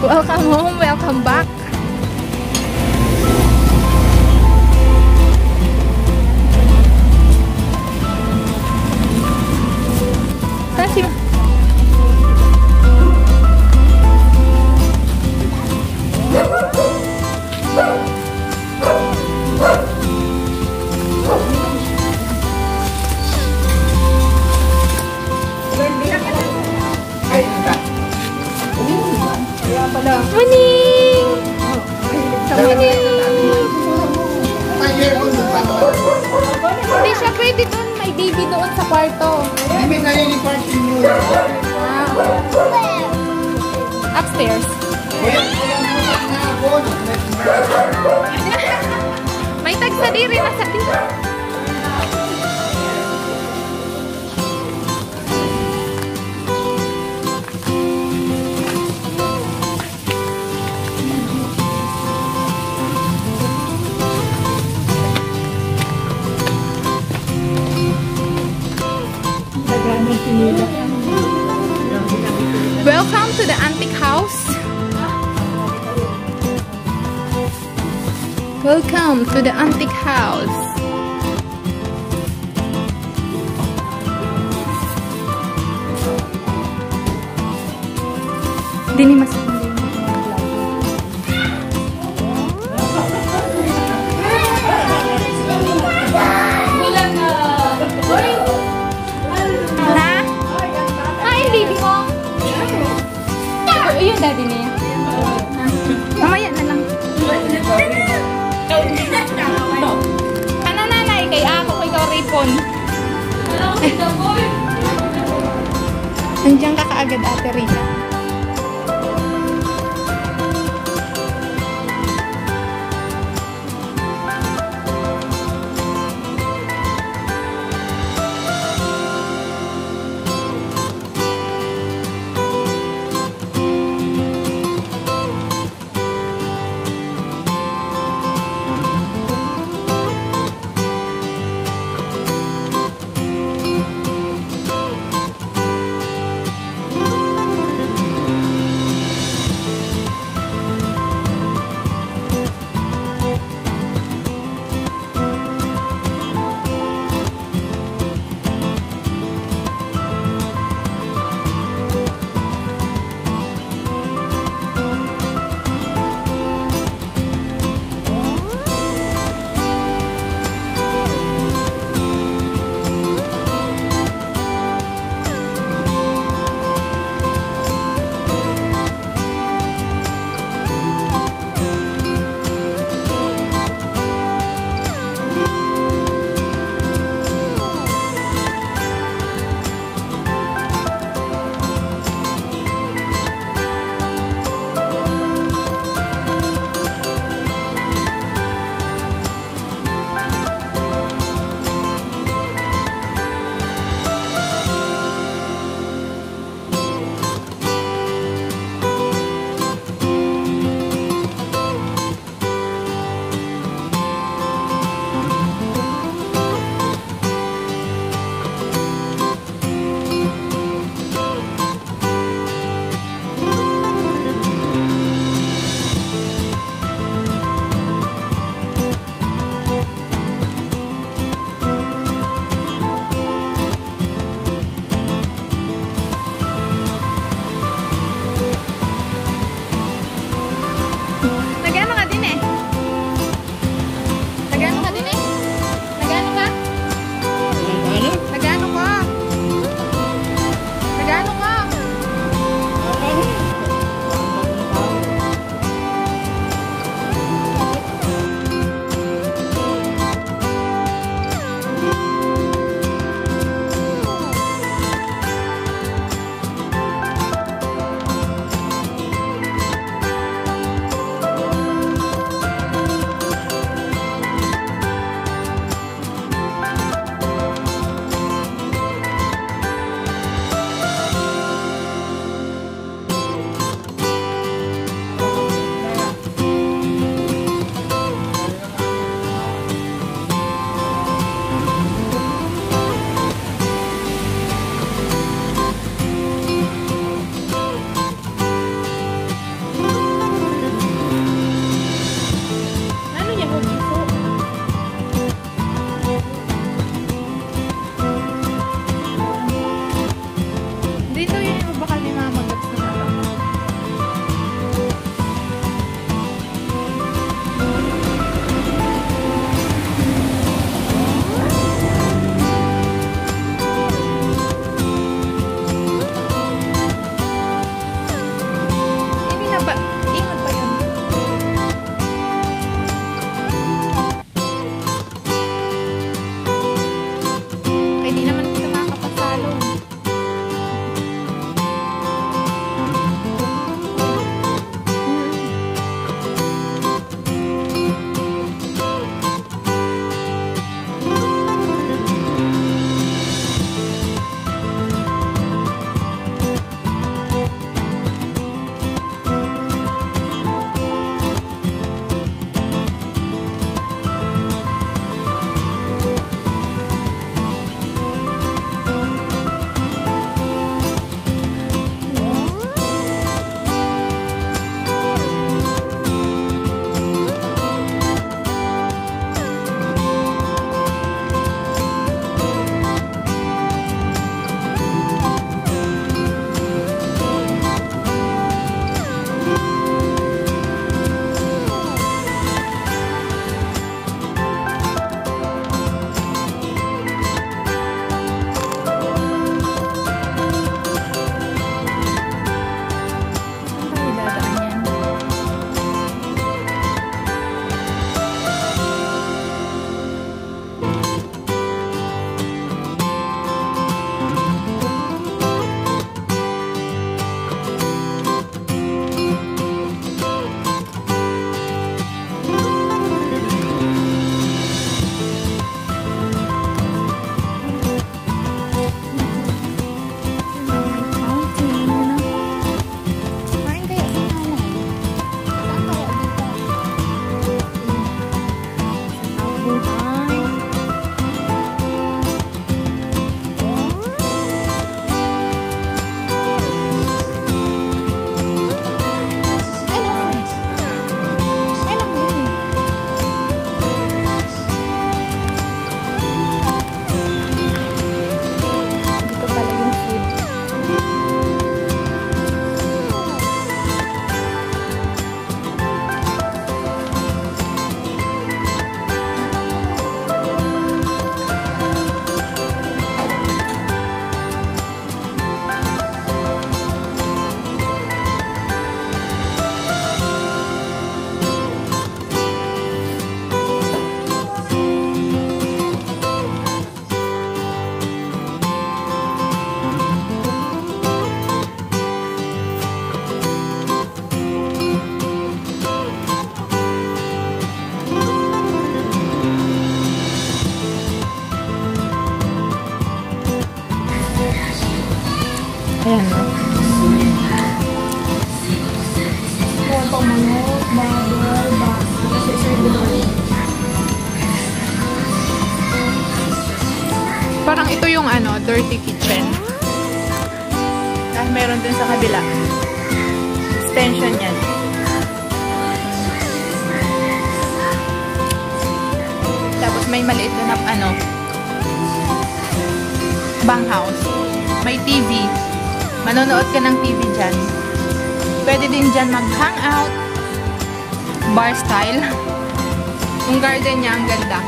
Welcome home, welcome back. Morning! Morning! Hindi siya pwede doon. May baby doon sa kwarto. Ah. Upstairs. May tagsadiri na sa dito. Welcome to the antique house. Dini mas Nandiyan ka kaagad ate Ayan na. Parang ito yung ano, dirty kitchen. Dahil meron din sa kabila. Extension yan. Tapos may maliit na ano, bang house. May TV. Manonood ka ng TV dyan. Pwede din dyan mag-hangout. Bar style. Yung garden niya, ang ganda.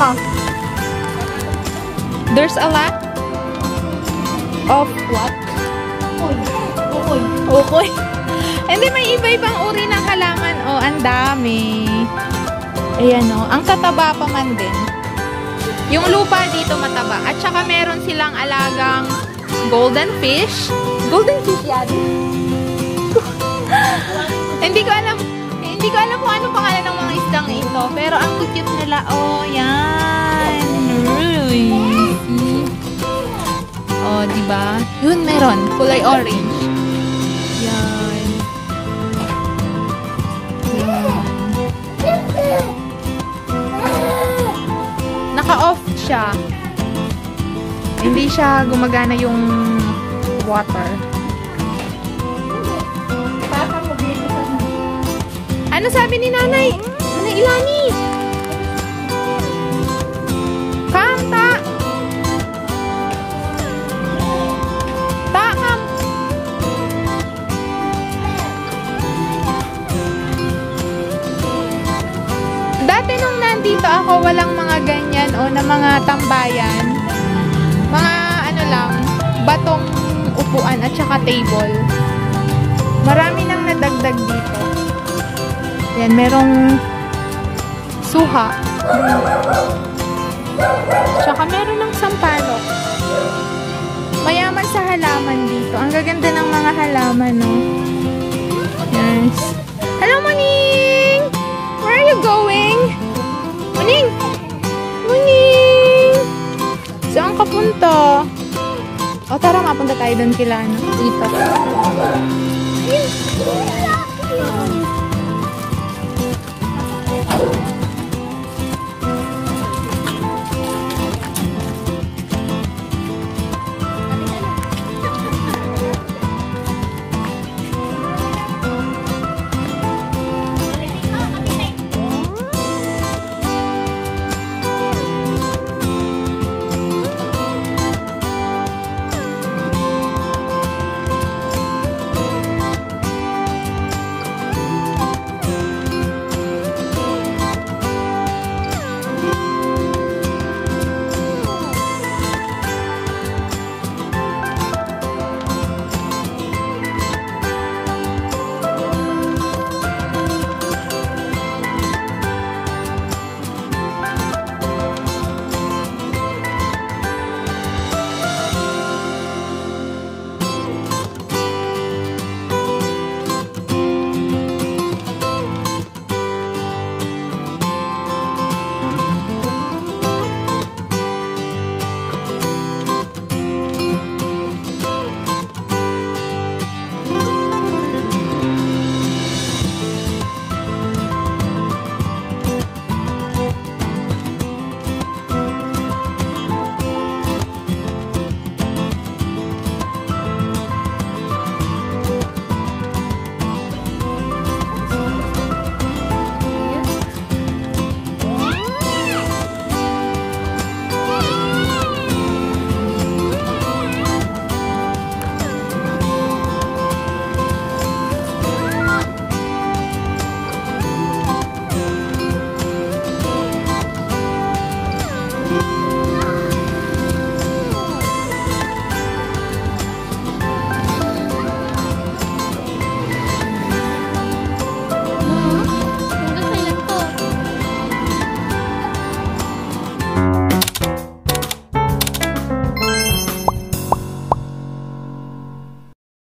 Ako. There's a lot of what? Uy! Ukoy. Hindi, may iba-ibang uri ng halaman. Oh, ang dami. Ayan, oh. Ang tataba pa man din. Yung lupa dito mataba. At saka meron silang alagang golden fish. Golden fish yan. hindi ko alam. Pero ang cute nila. Oh, yan. Really. Oh, di ba? Yun, meron. Kulay orange. Yan. Naka-off siya. Hindi siya gumagana yung water. Ano sabi ni nanay? Nanay Ilani? Kanta! Ta, kam! Dati nung nandito ako, walang mga ganyan o na mga tambayan. Mga ano lang, batong upuan at saka table. Marami nang nadagdag dito. Yan, merong suha. Tsaka meron ng sampalok. Mayaman sa halaman dito. Ang gaganda ng mga halaman, no? Yes. Hello, Muning! Where are you going? Muning! Muning! Saan ka punta? O, tara, mapunta tayo doon kila, no? Dito. Ayun.